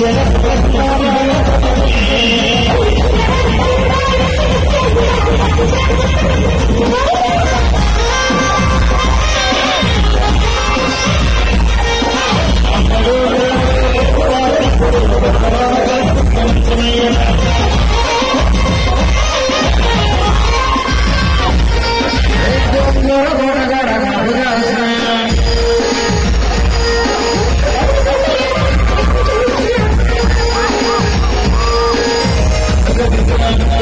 What? Hey,